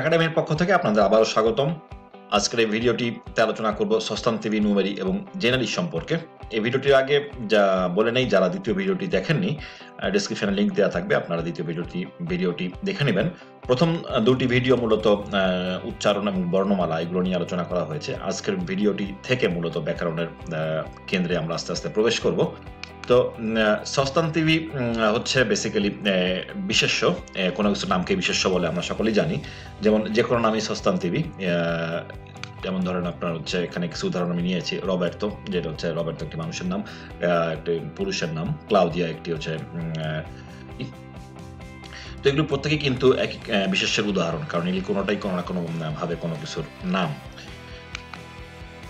একাডেমির পক্ষ থেকে আপনাদের আবারও স্বাগতম। আজকের এই ভিডিওটিতে আলোচনা করব সস্তান টিভি নুমেরি এবং জেনারি সম্পর্কে। এই ভিডিওটির আগে যা বলে নেই, যারা দ্বিতীয় ভিডিওটি দেখেননি ডিসক্রিপশনে লিঙ্ক দেওয়া থাকবে, আপনারা দ্বিতীয় ভিডিওটি ভিডিওটি দেখে নেবেন। প্রথম দুটি ভিডিও মূলত উচ্চারণ এবং বর্ণমালা, এগুলো নিয়ে আলোচনা করা হয়েছে। আজকের ভিডিওটি থেকে মূলত ব্যাকরণের কেন্দ্রে আমরা আস্তে আস্তে প্রবেশ করব। তো উম, সস্তান টিভি হচ্ছে বেসিক্যালি বিশেষ্য কোনো কিছু নামকে বিশেষ্য বলে আমরা সকলেই জানি। যেমন যে কোনো নামই সস্তান টিভি যেমন ধরেন আপনার হচ্ছে এখানে কিছু উদাহরণ আমি নিয়েছি রবার্তো যেটা হচ্ছে রবার্তো একটি মানুষের নাম একটি পুরুষের নাম ক্লাউদিয়া একটি হচ্ছে তো এগুলো প্রত্যেকেই কিন্তু এক বিশেষ্যের উদাহরণ কারণ এগুলি কোনোটাই কোনো না কোনো ভাবে কোনো কিছুর নাম।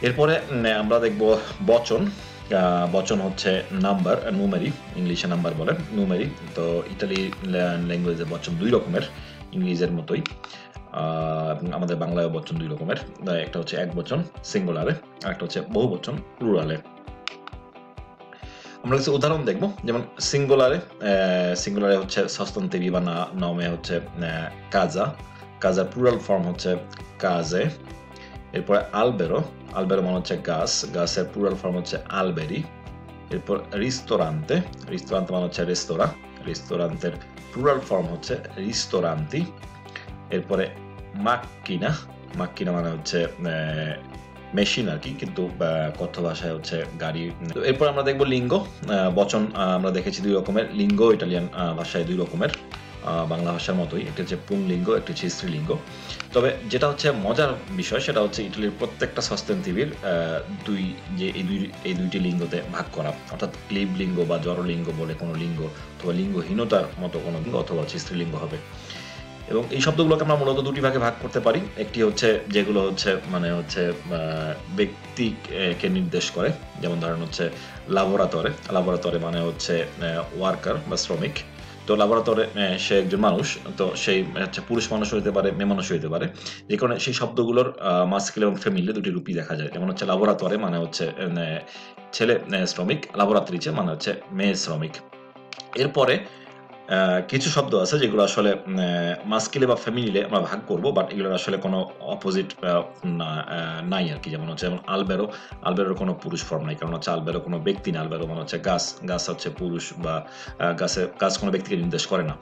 এরপরে আমরা দেখব বচন। বচন হচ্ছে নাম্বার নুমেরি ইংলিশে নাম্বার বলেন নুমেরি তো ইটালি ল্যাঙ্গুয়েজে বচন দুই রকমের, ইংলিশের মতোই আমাদের বাংলায় বচন দুই রকমের একটা হচ্ছে এক বচন সিঙ্গুলারে আর একটা হচ্ছে বহু বচন প্লুরালে আমরা কিছু উদাহরণ দেখব, যেমন সিঙ্গুলারে সিঙ্গুলারে হচ্ছে সস্তন্তেবি বা না, নমে হচ্ছে কাজা, কাজার প্লুরাল ফর্ম হচ্ছে কাজে, এরপরে আলবেরো আলবেরো মানে হচ্ছে গাছ গাছের প্লুরাল ফর্ম হচ্ছে আলবেরি এরপর রিস্তোরান্তে রিস্তোরান্তে মানে হচ্ছে রেস্তোরাঁ রেস্তোরান্তের প্লুরাল ফর্ম হচ্ছে রিস্তোরান্তি এরপরে মাক্কিনা মাক্কিনা মানে হচ্ছে মেশিন আর কি কিন্তু কথ্য ভাষায় হচ্ছে গাড়ি এরপর আমরা দেখব লিঙ্গ বচন আমরা দেখেছি দুই রকমের লিঙ্গ ইটালিয়ান ভাষায় দুই রকমের বাংলা ভাষার মতোই। একটি হচ্ছে পুংলিঙ্গ একটি হচ্ছে স্ত্রীলিঙ্গ তবে যেটা হচ্ছে মজার বিষয়, সেটা হচ্ছে ইটালির প্রত্যেকটা সস্তেন্থিবির দুই যে এই দুই, এই দুইটি লিঙ্গতে ভাগ করা। অর্থাৎ ক্লিব লিঙ্গ বা জড়লিঙ্গ বলে কোনো লিঙ্গ অথবা লিঙ্গহীনতার মতো কোনো লিঙ্গ অথবা হচ্ছে স্ত্রীলিঙ্গ হবে। এবং এই শব্দগুলোকে আমরা মূলত দুটি ভাগে ভাগ করতে পারি। একটি হচ্ছে যেগুলো হচ্ছে মানে হচ্ছে ব্যক্তিকে নির্দেশ করে। যেমন ধরেন হচ্ছে লাবোরাতরে লাবোরাতরে মানে হচ্ছে ওয়ার্কার বা শ্রমিক। তো লাবোরাতরে সে একজন মানুষ, তো সেই হচ্ছে পুরুষ মানুষ হইতে পারে, মেয়ে মানুষ হইতে পারে। যে কারণে সেই শব্দগুলোর মাস্কিল এবং ফেমিলি দুটি রূপই দেখা যায়। যেমন হচ্ছে লাবোরাতরে মানে হচ্ছে ছেলে শ্রমিক। লাবোরাত্রিচে মানে হচ্ছে মেয়ে শ্রমিক। এরপরে কিছু শব্দ আছে যেগুলো আসলে মাস্কিলে বা ফ্যামিলিলে আমরা ভাগ করব বাট এগুলোর আসলে কোনো অপোজিট নাই আর কি। যেমন হচ্ছে, যেমন আলবেরো আলবেরোর কোনো পুরুষ ফর্ম নাই, কারণ হচ্ছে আলবেরো কোনো ব্যক্তি না আলবেরো মানে হচ্ছে গাছ গাছ হচ্ছে পুরুষ বা গাছে, গাছ কোনো ব্যক্তিকে নির্দেশ করে না।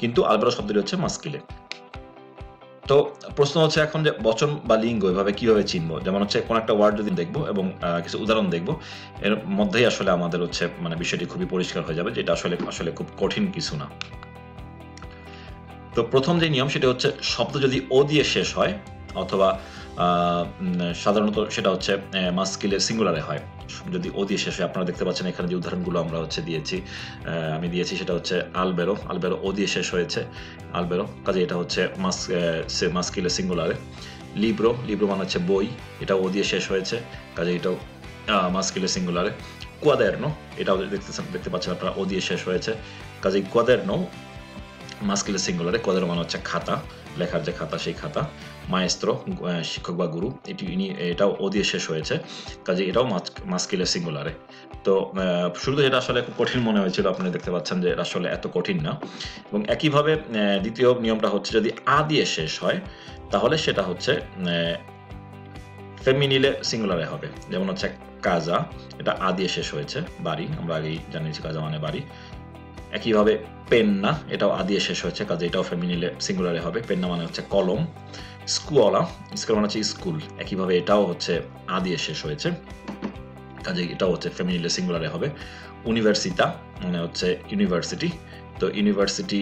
কিন্তু আলবেরো শব্দটি হচ্ছে মাস্কিলে তো প্রশ্ন হচ্ছে এখন যে বচন বা লিঙ্গ এভাবে কীভাবে চিনবো? যেমন হচ্ছে কোন একটা ওয়ার্ড যদি দেখব এবং কিছু উদাহরণ দেখব, এর মধ্যেই আসলে আমাদের হচ্ছে মানে বিষয়টি খুবই পরিষ্কার হয়ে যাবে, যেটা আসলে আসলে খুব কঠিন কিছু না। তো প্রথম যে নিয়ম সেটা হচ্ছে শব্দ যদি ও দিয়ে শেষ হয়, অথবা সাধারণত সেটা হচ্ছে মাস্কিলে সিঙ্গুলারে হয়। যদি ও দিয়ে শেষ হয় আপনারা দেখতে পাচ্ছেন এখানে যে উদাহরণগুলো আমরা হচ্ছে দিয়েছি আমি দিয়েছি সেটা হচ্ছে আলবেরো। আলবেরো ও দিয়ে শেষ হয়েছে। আলবেরো কাজে এটা হচ্ছে মাস মাস্কিলে সিঙ্গুলারে। লিব্রো লিব্রো মানে হচ্ছে বই, এটা ও দিয়ে শেষ হয়েছে কাজে এটাও মাস্কিলে সিঙ্গুলারে। কোয়াদেরনো, এটাও দেখতে দেখতে পাচ্ছেন আপনারা ও দিয়ে শেষ হয়েছে। কাজে কোয়াদেরনো মাস্কিলে সিঙ্গুলারে, কোয়াদেরনো মানে হচ্ছে খাতা। লেখার যে খাতা, সেই খাতা। মায়েস্ত্র শিক্ষক বা গুরু, এটি ইনি, এটাও ও দিয়ে শেষ হয়েছে। কাজে এটাও মাস্কিলে সিঙ্গুলারে তো শুরুতে যেটা আসলে খুব কঠিন মনে হয়েছিল, আপনি দেখতে পাচ্ছেন যে এটা আসলে এত কঠিন না। এবং একইভাবে দ্বিতীয় নিয়মটা হচ্ছে যদি আ দিয়ে শেষ হয়, তাহলে সেটা হচ্ছে ফেমিনিলে সিঙ্গুলারে হবে। যেমন হচ্ছে কাজা, এটা আ দিয়ে শেষ হয়েছে, বাড়ি। আমরা আগেই জানিয়েছি কাজা মানে বাড়ি। একইভাবে পেন্না এটাও আ দিয়ে শেষ হয়েছে, কাজে এটাও ফেমিনিলে সিঙ্গুলারে হবে। পেন্না মানে হচ্ছে কলম। স্কুওলা স্কুল মানে হচ্ছে স্কুল। একইভাবে এটাও হচ্ছে আ দিয়ে শেষ হয়েছে। কাজে এটাও হচ্ছে ফেমিনিলে সিঙ্গুলারে হবে। ইউনিভার্সিতা মানে হচ্ছে ইউনিভার্সিটি তো ইউনিভার্সিটি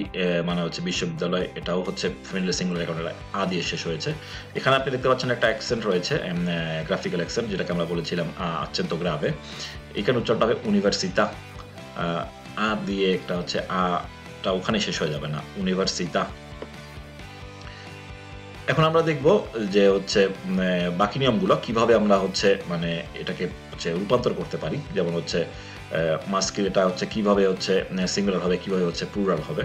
মানে হচ্ছে বিশ্ববিদ্যালয়, এটাও হচ্ছে ফেমিনিলে সিঙ্গুলার কারণে আ দিয়ে শেষ হয়েছে। এখানে আপনি দেখতে পাচ্ছেন একটা অ্যাকসেন্ট রয়েছে গ্রাফিক্যাল অ্যাকসেন্ট যেটাকে আমরা বলেছিলাম আচ্ছেন্ত গ্রাভে এখানে উচ্চারণটা হবে ইউনিভার্সিতা আ দিয়ে একটা হচ্ছে আটা ওখানে শেষ হয়ে যাবে না ইউনিভার্সিতা এখন আমরা দেখব যে হচ্ছে বাকি নিয়মগুলো কীভাবে আমরা হচ্ছে মানে এটাকে হচ্ছে রূপান্তর করতে পারি। যেমন হচ্ছে মাস্কিল এটা হচ্ছে কীভাবে হচ্ছে সিঙ্গুলার হবে, কীভাবে হচ্ছে প্লুরাল হবে,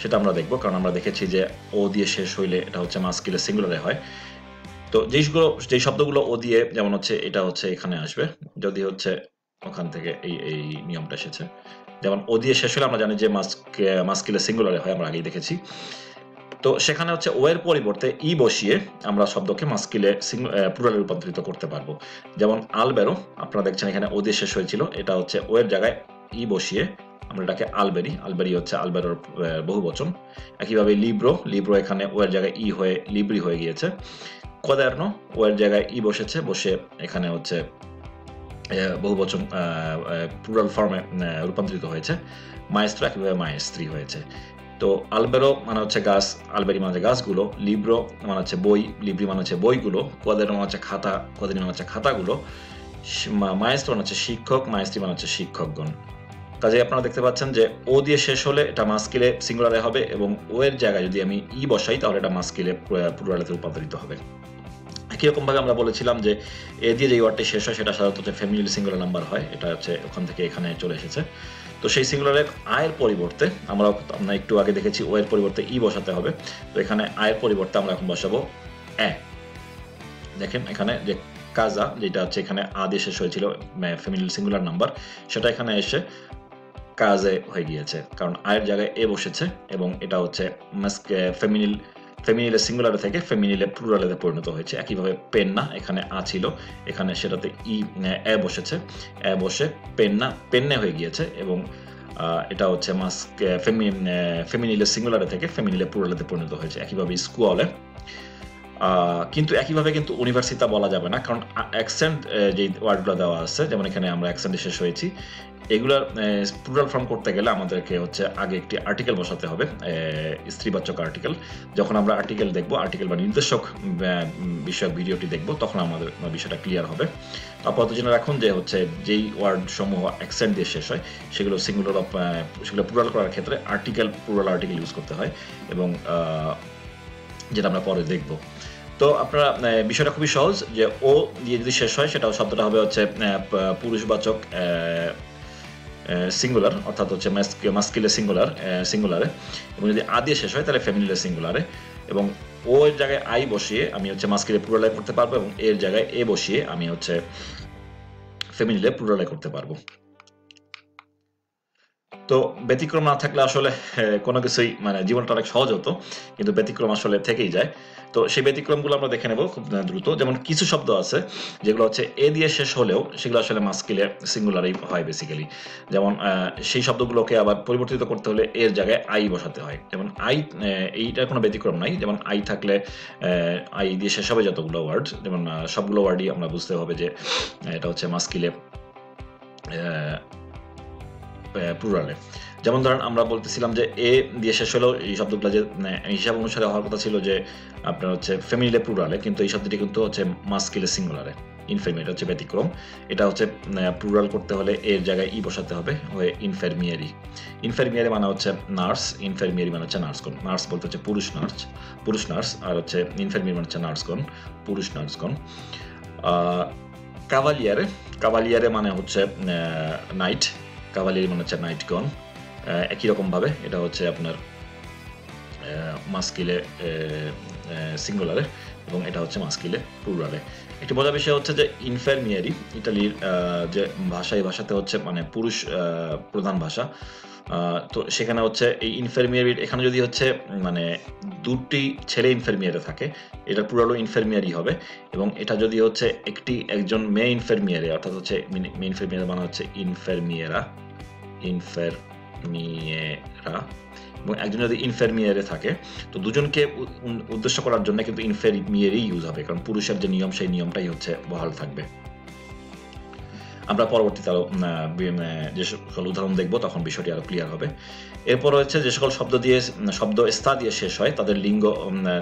সেটা আমরা দেখব। কারণ আমরা দেখেছি যে ও দিয়ে শেষ হইলে এটা হচ্ছে মাস্কিলে সিঙ্গুলারে হয়। তো যেইগুলো যেই শব্দগুলো ও দিয়ে, যেমন হচ্ছে এটা হচ্ছে এখানে আসবে, যদি হচ্ছে ওখান থেকে এই এই নিয়মটা এসেছে। যেমন ও দিয়ে শেষ হলে আমরা জানি যে মাস্ক মাস্কিলে সিঙ্গুলারে হয়, আমরা আগেই দেখেছি। তো সেখানে হচ্ছে ওয়ের পরিবর্তে ই বসিয়ে আমরা শব্দকে মাস্কিলে প্লুরালে রূপান্তরিত করতে পারব। যেমন আলবেরো আপনারা দেখছেন এখানে ও দিয়ে শেষ হয়েছিল, এটা হচ্ছে ওয়ের জায়গায় ই বসিয়ে আমরা এটাকে আলবেরি আলবেরি হচ্ছে আলবেরোর বহু বচন একইভাবে লিব্রো লিব্রো এখানে ওয়ের জায়গায় ই হয়ে লিব্রি হয়ে গিয়েছে। কোদার্নো ওয়ের জায়গায় ই বসেছে, বসে এখানে হচ্ছে বহু বচন প্লুরাল ফর্মে রূপান্তরিত হয়েছে। মায়েস্ত্র একইভাবে মায়েস্ত্রী হয়েছে। তো আলবেরো মানে হচ্ছে গাছ, আলবেরি মানে হচ্ছে গাছগুলো, লিব্রো মানে হচ্ছে বই, লিব্রি মানে হচ্ছে বইগুলো, কোয়াদের মানে হচ্ছে খাতা, কোয়াদের মানে হচ্ছে খাতাগুলো মায়েস্ত্র মানে হচ্ছে শিক্ষক, মায়েস্ত্রী মানে হচ্ছে শিক্ষকগণ। কাজে আপনারা দেখতে পাচ্ছেন যে ও দিয়ে শেষ হলে এটা মাস্কিলে সিঙ্গুলারে হবে এবং ও এর জায়গায় যদি আমি ই বসাই, তাহলে এটা মাস্কিলে প্লুরালেতে রূপান্তরিত হবে। একই রকমভাবে আমরা বলেছিলাম যে এ দিয়ে যে ওয়ার্ডটি শেষ হয়, সেটা সাধারণত ফ্যামিলি সিঙ্গুলার নাম্বার হয়। এটা হচ্ছে ওখান থেকে এখানে চলে এসেছে। তো সেই সিঙ্গুলারের আয়ের পরিবর্তে আমরা আমরা একটু আগে দেখেছি ও এর পরিবর্তে ই বসাতে হবে। তো এখানে আয়ের পরিবর্তে আমরা এখন বসাবো এ দেখেন এখানে যে কাজা, যেটা হচ্ছে এখানে আদি শেষ হয়েছিল ফ্যামিলি সিঙ্গুলার নাম্বার সেটা এখানে এসে কাজে হয়ে গিয়েছে। কারণ আয়ের জায়গায় এ বসেছে এবং এটা হচ্ছে ফেমিনিল ফেমিনিলে সিঙ্গুলারে থেকে ফেমিনিলে প্লুরালেতে পরিণত হয়েছে। একইভাবে পেন্না এখানে আ ছিল। এখানে সেটাতে ই, এ বসেছে। এ বসে পেন্না পেন্নে হয়ে গিয়েছে এবং এটা হচ্ছে মাস্ক ফেমিনিলে সিঙ্গুলারে থেকে ফেমিনিলে প্লুরালেতে পরিণত হয়েছে। একইভাবে স্কুলে কিন্তু একইভাবে কিন্তু ইউনিভার্সিটা বলা যাবে না, কারণ অ্যাকসেন্ট যে ওয়ার্ডগুলো দেওয়া আছে, যেমন এখানে আমরা অ্যাকসেন্টে শেষ হয়েছি এগুলার প্লুরাল ফর্ম করতে গেলে আমাদেরকে হচ্ছে আগে একটি আর্টিকেল বসাতে হবে স্ত্রীবাচক আর্টিকেল যখন আমরা আর্টিকেল দেখব আর্টিকেল বা নির্দেশক বিষয়ক ভিডিওটি দেখব, তখন আমাদের বিষয়টা ক্লিয়ার হবে। আপাতত জেনে রাখুন যে হচ্ছে যেই ওয়ার্ড সমূহ অ্যাকসেন্ট দিয়ে শেষ হয়, সেগুলো সিঙ্গুলার অফ সেগুলো প্লুরাল করার ক্ষেত্রে আর্টিকেল প্লুরাল আর্টিকেল ইউজ করতে হয় এবং যেটা আমরা পরে দেখব। তো আপনারা বিষয়টা খুবই সহজ যে ও দিয়ে যদি শেষ হয় সেটা শব্দটা হবে হচ্ছে পুরুষবাচক সিঙ্গুলার অর্থাৎ হচ্ছে মাস্কিলে সিঙ্গুলার সিঙ্গুলারে এবং যদি আ দিয়ে শেষ হয়, তাহলে ফ্যামিলিলে সিঙ্গুলারে এবং ও এর জায়গায় আই বসিয়ে আমি হচ্ছে মাস্কিলে প্লুরালে করতে পারব এবং এর জায়গায় এ বসিয়ে আমি হচ্ছে ফ্যামিলিলে প্লুরালে করতে পারব। তো ব্যতিক্রম না থাকলে আসলে কোনো কিছুই মানে জীবনটা অনেক সহজ হতো, কিন্তু ব্যতিক্রম আসলে থেকেই যায়। তো সেই ব্যতিক্রমগুলো আমরা দেখে নেব খুব দ্রুত। যেমন কিছু শব্দ আছে, যেগুলো হচ্ছে এ দিয়ে শেষ হলেও সেগুলো আসলে মাস্কিলে সিঙ্গুলারই হয় বেসিক্যালি যেমন সেই শব্দগুলোকে আবার পরিবর্তিত করতে হলে এর জায়গায় আই বসাতে হয়। যেমন আই এইটা কোনো ব্যতিক্রম নাই। যেমন আই থাকলে আই দিয়ে শেষ হবে যতগুলো ওয়ার্ড যেমন সবগুলো ওয়ার্ডই আমরা বুঝতে হবে যে এটা হচ্ছে মাস্কিলে প্লুরালে যেমন ধরেন আমরা বলতেছিলাম যে এ দিয়ে শেষ হলেও এই শব্দগুলো যে হিসাব অনুসারে হওয়ার কথা ছিল যে আপনার হচ্ছে ফ্যামিলিলে প্লুরালে কিন্তু এই শব্দটি কিন্তু হচ্ছে মাস্কিলে সিঙ্গুলারে ইনফেরমি এটা হচ্ছে ব্যতিক্রম। এটা হচ্ছে প্লুরাল করতে হলে এর জায়গায় ই বসাতে হবে, হয়ে ইনফেরমিয়ারি ইনফেরমিয়ারি মানে হচ্ছে নার্স ইনফেরমিয়ারি মানে হচ্ছে নার্সগণ নার্স বলতে হচ্ছে পুরুষ নার্স পুরুষ নার্স আর হচ্ছে ইনফেরমিয়ারি মানে হচ্ছে নার্সগণ পুরুষ নার্সগণ কাভালিয়ারে কাভালিয়ারে মানে হচ্ছে নাইট কাভালিয়ারি মানে হচ্ছে নাইটগন একই রকমভাবে এটা হচ্ছে আপনার মাস্কিলে সিঙ্গুলারে এবং এটা হচ্ছে মাস্কিলে প্লুরালে। একটি মজার বিষয় হচ্ছে যে ইনফারমিয়ারি ইটালির যে ভাষা, এই ভাষাতে হচ্ছে মানে পুরুষ প্রধান ভাষা। তো সেখানে হচ্ছে এই ইনফার্মিয়ারি এখানে যদি হচ্ছে মানে দুটি ছেলে ইনফার্মিয়ারে থাকে, এটা পুরালো ইনফার্মিয়ারি হবে এবং এটা যদি হচ্ছে একটি, একজন মেয়ে ইনফার্মিয়ারে, অর্থাৎ হচ্ছে মেয়ে ইনফার্মিয়ারে মানে হচ্ছে ইনফার্মিয়েরা। ইনফার্মিয়েরা এবং একজন যদি ইনফার্মিয়ারে থাকে, তো দুজনকে উদ্দেশ্য করার জন্য কিন্তু ইনফার্মিয়ারই ইউজ হবে, কারণ পুরুষের যে নিয়ম, সেই নিয়মটাই হচ্ছে বহাল থাকবে। আমরা পরবর্তীতে আরও যে সকল উদাহরণ দেখব, তখন বিষয়টি আরও ক্লিয়ার হবে। এরপর হচ্ছে যে সকল শব্দ দিয়ে শব্দ স্থা দিয়ে শেষ হয়, তাদের লিঙ্গ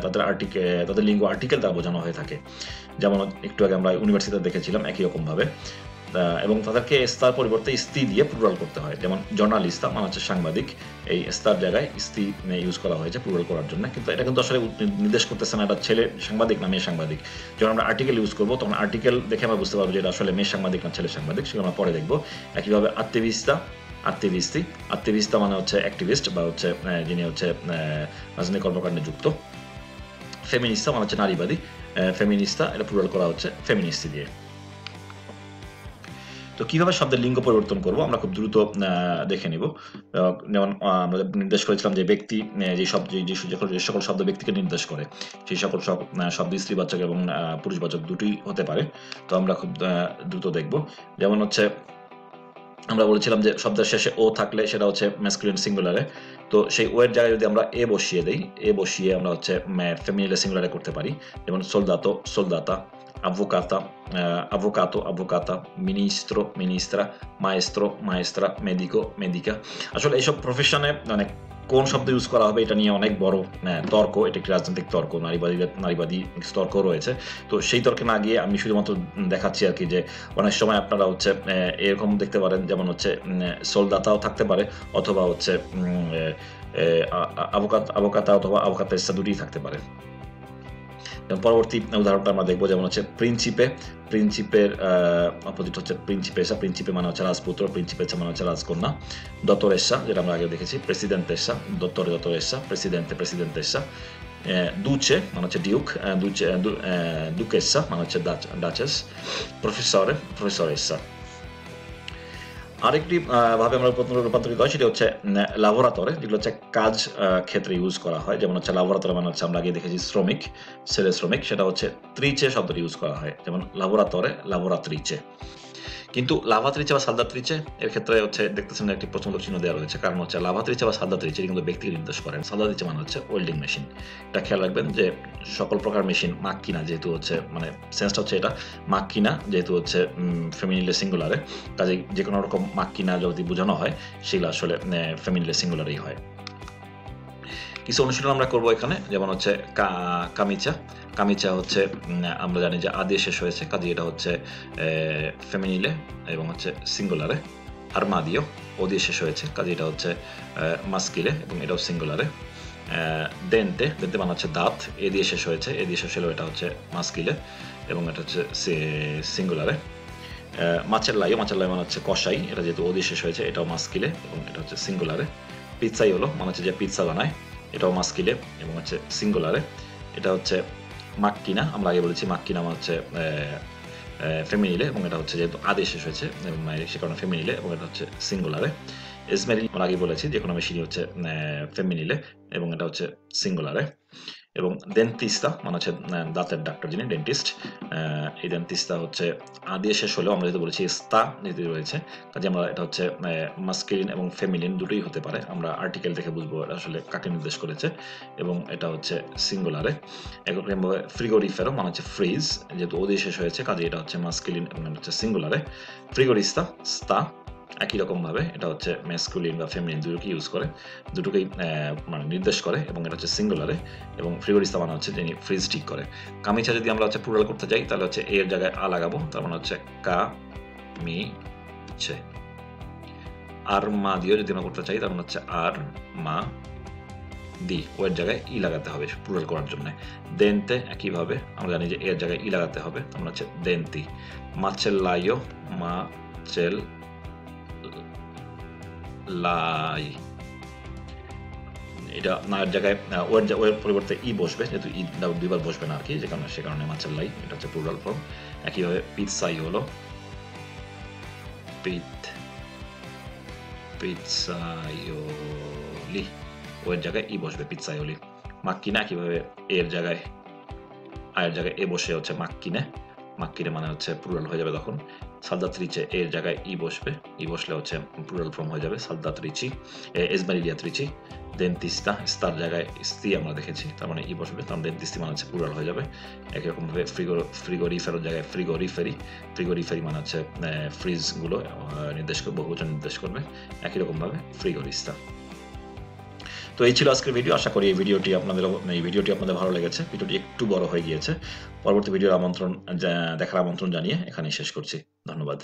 তাদের আর্টিকে তাদের লিঙ্গ আর্টিকেল দ্বারা বোঝানো হয়ে থাকে। যেমন একটু আগে আমরা ইউনিভার্সিটিতে দেখেছিলাম, একই রকমভাবে। এবং তাদেরকে স্তার পরিবর্তে স্ত্রী দিয়ে প্লুরাল করতে হয়। যেমন জর্নালিস্তা মানে হচ্ছে সাংবাদিক, এই স্তার জায়গায় স্ত্রী ইউজ করা হয়েছে প্লুরাল করার জন্য। কিন্তু এটা কিন্তু আসলে নির্দেশ করতেছে না, এটা ছেলে সাংবাদিক না মেয়ে সাংবাদিক। যখন আমরা আর্টিকেল ইউজ করব, তখন আর্টিকেল দেখে আমরা বুঝতে পারব যে এটা আসলে মেয়ে সাংবাদিক না ছেলে সাংবাদিক। সেগুলো আমরা পরে দেখব। একইভাবে আত্মীবিস্তা আত্মীবিস্তি আত্মীবিস্তা মানে হচ্ছে অ্যাক্টিভিস্ট বা হচ্ছে যিনি হচ্ছে রাজনৈতিক কর্মকাণ্ডে যুক্ত। ফেমিনিস্তা মানে হচ্ছে নারীবাদী। ফেমিনিস্তা এটা প্লুরাল করা হচ্ছে ফেমিনিস্তি দিয়ে। তো কীভাবে শব্দের লিঙ্গ পরিবর্তন করব? আমরা খুব দ্রুত দেখে নিব। যেমন আমরা নির্দেশ করেছিলাম যে ব্যক্তি যে শব্দ, যে সকল শব্দ ব্যক্তিকে নির্দেশ করে, সেই সকল সব শব্দ স্ত্রীবাচক এবং পুরুষবাচক দুটোই হতে পারে। তো আমরা খুব দ্রুত দেখব। যেমন হচ্ছে আমরা বলেছিলাম যে শব্দের শেষে ও থাকলে সেটা হচ্ছে ম্যাসকুলিন সিঙ্গুলারে তো সেই ওয়ের জায়গায় যদি আমরা এ বসিয়ে দিই এ বসিয়ে আমরা হচ্ছে ফ্যামিলি সিঙ্গুলারে করতে পারি। যেমন সোলদাতো সোলদাতা avvocata, eh, avvocato, avvocata, ministro, ministra, maestro, medico, medica আসলে এইসব প্রফেশনে মানে কোন শব্দ ইউজ করা হবে এটা নিয়ে অনেক বড় তর্ক, এটা একটি রাজনৈতিক তর্ক, নারীবাদী নারীবাদী তর্ক রয়েছে। তো সেই তর্কে না গিয়ে আমি শুধুমাত্র দেখাচ্ছি আর কি যে অনেক সময় আপনারা হচ্ছে এরকম দেখতে পারেন, যেমন হচ্ছে সোলদাতাও থাকতে পারে, অথবা হচ্ছে আবকাত, আবকাতা অথবা আবকাতা দুটি থাকতে পারে। পরবর্তী উদাহরণটা আমরা দেখব, যেমন হচ্ছে প্রিন্সিপে। প্রিন্সিপের অপোজিট হচ্ছে প্রিন্সিপেসা প্রিন্সিপে মানে হচ্ছে রাজপুত্র প্রিন্সিপেসা মানে হচ্ছে রাজকন্যা। দত্তরেসা যেটা আমরা আগে দেখেছি প্রেসিডেন্টেসা দত্তরে দত্তরেসা প্রেসিডেন্টে প্রেসিডেন্টেসা দুচে মানে হচ্ছে ডিউক দুচে দুকেসা মানে হচ্ছে ডাচেস। প্রফেসরে প্রফেসরেসা আরেকটি ভাবে আমরা রূপান্তর- রূপান্তরিত হয়, সেটি হচ্ছে লাভোরাতরে, যেগুলো হচ্ছে কাজ ক্ষেত্রে ইউজ করা হয়। যেমন হচ্ছে লাভোরাতরে মানে হচ্ছে আমরা আগে দেখেছি শ্রমিক, ছেলে শ্রমিক, সেটা হচ্ছে ত্রিচে শব্দটি ইউজ করা হয়। যেমন লাভোরাতরে, লাভোরাত্রিচে। কিন্তু লাভাত্রিচে বা সালদাত্রিচে এর ক্ষেত্রে হচ্ছে দেখতেছেন একটি প্রচণ্ড চিহ্ন দেওয়া রয়েছে। কারণ হচ্ছে লাভাত্রিচে বা সালদাত্রিচে কিন্তু ব্যক্তিকে নির্দেশ করেন। সালদাত্রিচে মানে হচ্ছে ওয়েল্ডিং মেশিন এটা খেয়াল রাখবেন যে সকল প্রকার মেশিন মাক কিনা, যেহেতু হচ্ছে মানে সেন্সটা হচ্ছে এটা মাক কিনা, যেহেতু হচ্ছে ফেমিনিলে সিঙ্গুলারে কাজে যে কোনো রকম মাক কিনা যদি বোঝানো হয়, সেগুলো আসলে ফেমিনিলে সিঙ্গুলারেই হয়। কিছু অনুশীলন আমরা করব এখানে, যেমন হচ্ছে কামিচা। কামিচা হচ্ছে আমরা জানি যে আদি শেষ হয়েছে। কাজে এটা হচ্ছে ফেমিনিলে এবং হচ্ছে সিঙ্গুলারে। আরমাদিও ও দিয়ে শেষ হয়েছে। কাজে এটা হচ্ছে মাস্কিলে এবং এটাও সিঙ্গুলারে। দেন্তে দেন্তে মানে হচ্ছে দাঁত, এ দিয়ে শেষ হয়েছে। এ দিয়ে শেষ হলেও এটা হচ্ছে মাস্কিলে এবং এটা হচ্ছে সিঙ্গুলারে। মাছের লাইও, মাছের লাই মানে হচ্ছে কষাই এটা যেহেতু ও দিয়ে শেষ হয়েছে, এটাও মাস্কিলে এবং এটা হচ্ছে সিঙ্গুলারে। পিৎসাই হলো মানে হচ্ছে যে পিৎসা বানায়। এটাও মাস্কিলে এবং হচ্ছে সিঙ্গুলারে। এটা হচ্ছে মাক্কিনা আমরা আগে বলেছি মাক্কিনা মানে হচ্ছে ফেমিনিলে এবং এটা হচ্ছে যেহেতু আদেশ শেষ হয়েছে সে কারণে ফ্যামিলিলে এবং এটা হচ্ছে সিঙ্গুলারে। এসমেরিল আমরা আগে বলেছি যে কোনো মেশিনই হচ্ছে ফেমিনিলে এবং এটা হচ্ছে সিঙ্গুলারে এবং ডেন্টিস্তা মানে হচ্ছে দাঁতের ডাক্তার যিনি ডেন্টিস্ট এই ডেন্টিস্তা হচ্ছে, আদিয়ে শেষ হলেও আমরা যেহেতু বলেছি স্তা যেহেতু রয়েছে, কাজে আমরা এটা হচ্ছে মাস্কিলিন এবং ফেমিলিন দুটোই হতে পারে। আমরা আর্টিকেল দেখে বুঝব আসলে কাকে নির্দেশ করেছে। এবং এটা হচ্ছে সিঙ্গুলারে একরকমভাবে ফ্রিগোরিফেরো মানে হচ্ছে ফ্রিজ যেহেতু ওদের শেষ হয়েছে, কাজে এটা হচ্ছে মাস্কিলিন এবং হচ্ছে সিঙ্গুলারে ফ্রিগোরিস্তা স্তা একই রকমভাবে এটা হচ্ছে ম্যাসকুলিন বা ফেমিনিন দুটোকে ইউজ করে, দুটোকেই মানে নির্দেশ করে এবং এটা হচ্ছে সিঙ্গুলারে এবং ফ্রিগোরিস্তা মানে হচ্ছে যিনি ফ্রিজ ঠিক করে। কামিচা যদি আমরা হচ্ছে প্লুরাল করতে যাই, তাহলে হচ্ছে এর জায়গায় আ লাগাবো, তার মানে হচ্ছে কা মি ছে আর মা দিও যদি আমরা করতে চাই, তার মানে হচ্ছে আর মা দি, ও এর জায়গায় ই লাগাতে হবে প্লুরাল করার জন্য। দেনতে একইভাবে আমরা জানি যে এর জায়গায় ই লাগাতে হবে, তার মানে হচ্ছে দেন্তি। মাছের লাইও মা চেল লাই এটা নার জায়গায় ওয়ের ওয়ের পরিবর্তে ই বসবে যেহেতু ই দুইবার বসবে না আর কি যে কারণে সে কারণে মাছের লাই এটা হচ্ছে প্লুরাল ফর্ম একইভাবে পিৎসাই হলো পিত পিৎসাইওলি ওয়ের জায়গায় ই বসবে পিৎসাইওলি মাক্কিনা কীভাবে এর জায়গায় আয়ের জায়গায় এ বসে হচ্ছে মাক্কিনে মাক্কিনে মানে হচ্ছে প্লুরাল হয়ে যাবে তখন সালদাত্রিচে এর জায়গায় ই বসবে। ই বসলে হচ্ছে প্লুরাল ফর্ম হয়ে যাবে সালদাত্রিচি এসমারিলিয়া ত্রিচি দেন তিস্তা স্তার জায়গায় স্তি আমরা দেখেছি, তার মানে ই বসবে তখন দেন্তিস্তি মানে হচ্ছে প্লুরাল হয়ে যাবে। একই রকমভাবে ফ্রিগো ফ্রিগোরিফেরোর জায়গায় ফ্রিগোরিফেরি ফ্রিগোরিফেরি মানে হচ্ছে ফ্রিজগুলো নির্দেশ করবে বহুবচন নির্দেশ করবে। একই রকমভাবে ফ্রিগোরিস্তা তো এই ছিল আজকের ভিডিও আশা করি এই ভিডিওটি আপনাদের এই ভিডিওটি আপনাদের ভালো লেগেছে। ভিডিওটি একটু বড় হয়ে গিয়েছে। পরবর্তী ভিডিওর আমন্ত্রণ দেখার আমন্ত্রণ জানিয়ে এখানেই শেষ করছি। ধন্যবাদ।